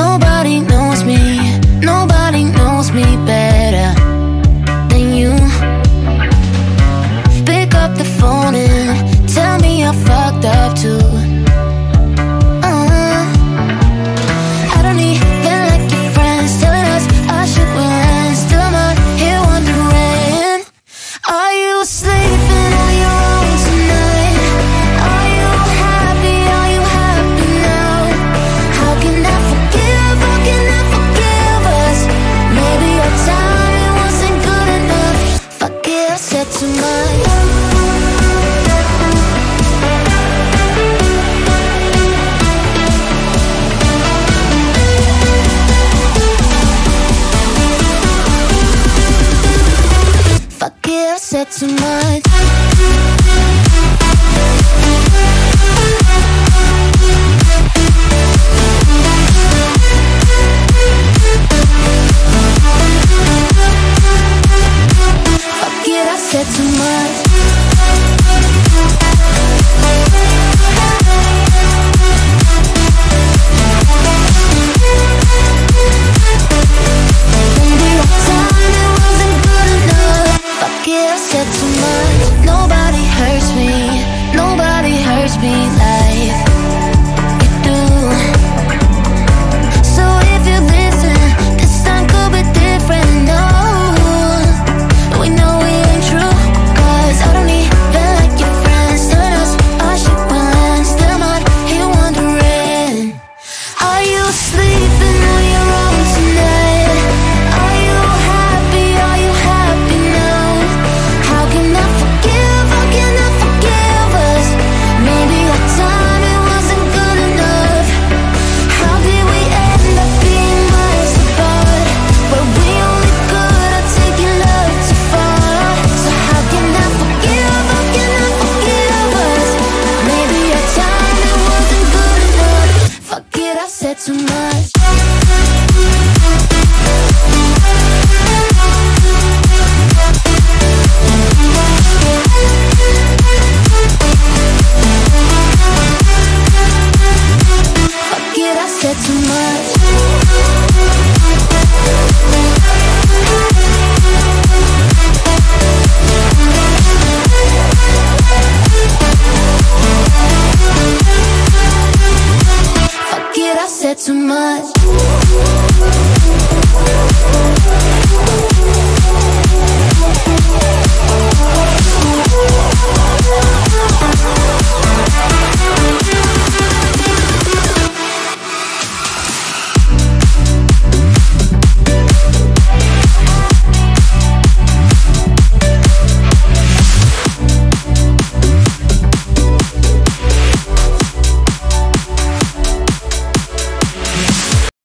Nobody lucky I said too much I said too much Tomorrow. too much.